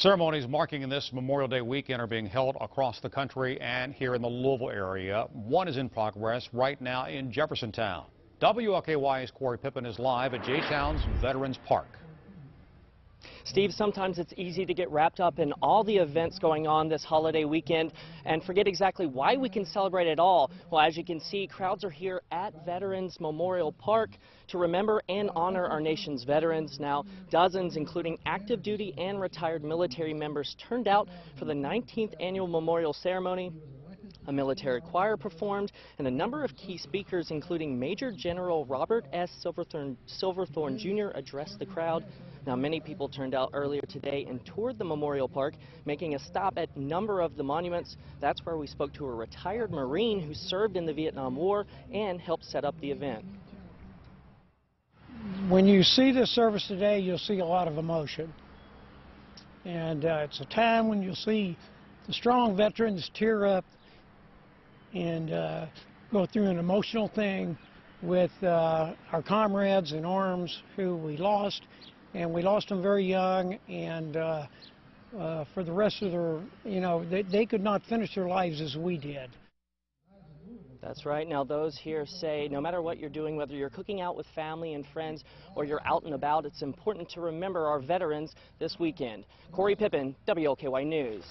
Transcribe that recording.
Ceremonies marking this Memorial Day weekend are being held across the country and here in the Louisville area. One is in progress right now in Jeffersontown. WLKY's Corey Pippen is live at J-Town's Veterans Park. Steve, sometimes it's easy to get wrapped up in all the events going on this holiday weekend and forget exactly why we can celebrate at all. Well, as you can see, crowds are here at Veterans Memorial Park to remember and honor our nation's veterans. Now, dozens, including active duty and retired military members, turned out for the 19th annual memorial ceremony. A military choir performed, and a number of key speakers, including Major General Robert S. Silverthorne, Silverthorne Jr., addressed the crowd. Now, many people turned out earlier today and toured the Memorial Park, making a stop at a number of the monuments. That's where we spoke to a retired Marine who served in the Vietnam War and helped set up the event. When you see this service today, you'll see a lot of emotion. And uh, it's a time when you'll see the strong veterans tear up and uh, go through an emotional thing with uh, our comrades in arms who we lost and we lost them very young, and uh, uh, for the rest of their, you know, they, they could not finish their lives as we did. That's right. Now, those here say no matter what you're doing, whether you're cooking out with family and friends or you're out and about, it's important to remember our veterans this weekend. Corey Pippen, WLKY News.